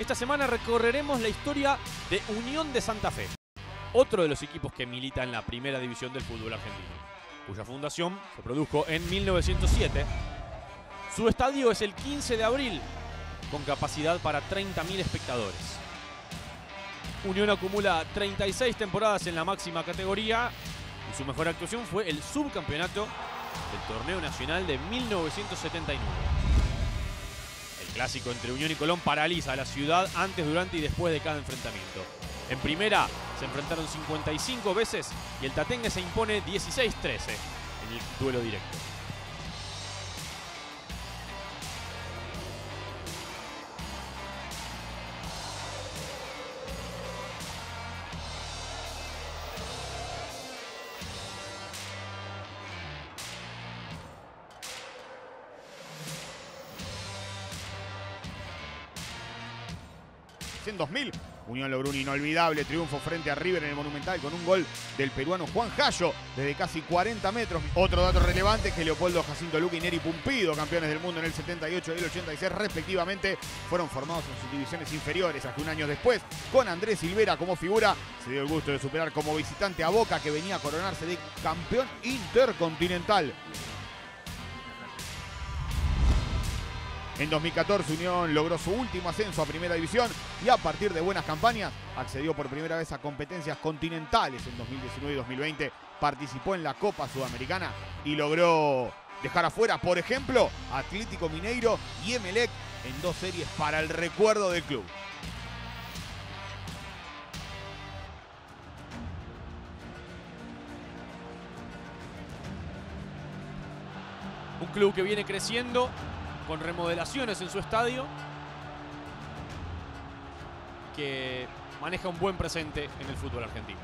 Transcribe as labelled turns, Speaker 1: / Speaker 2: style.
Speaker 1: Esta semana recorreremos la historia de Unión de Santa Fe, otro de los equipos que milita en la primera división del fútbol argentino, cuya fundación se produjo en 1907. Su estadio es el 15 de abril, con capacidad para 30.000 espectadores. Unión acumula 36 temporadas en la máxima categoría y su mejor actuación fue el subcampeonato del torneo nacional de 1979. Clásico entre Unión y Colón paraliza a la ciudad antes, durante y después de cada enfrentamiento. En primera se enfrentaron 55 veces y el Tatengue se impone 16-13 en el duelo directo.
Speaker 2: En 2000, Unión logró un inolvidable triunfo frente a River en el Monumental con un gol del peruano Juan Jayo desde casi 40 metros. Otro dato relevante es que Leopoldo Jacinto Luque y Neri Pumpido, campeones del mundo en el 78 y el 86 respectivamente, fueron formados en sus divisiones inferiores hasta un año después, con Andrés Silvera como figura, se dio el gusto de superar como visitante a Boca que venía a coronarse de campeón intercontinental. En 2014 Unión logró su último ascenso a Primera División y a partir de buenas campañas accedió por primera vez a competencias continentales en 2019 y 2020. Participó en la Copa Sudamericana y logró dejar afuera, por ejemplo, Atlético Mineiro y Emelec en dos series para el recuerdo del club.
Speaker 1: Un club que viene creciendo con remodelaciones en su estadio, que maneja un buen presente en el fútbol argentino.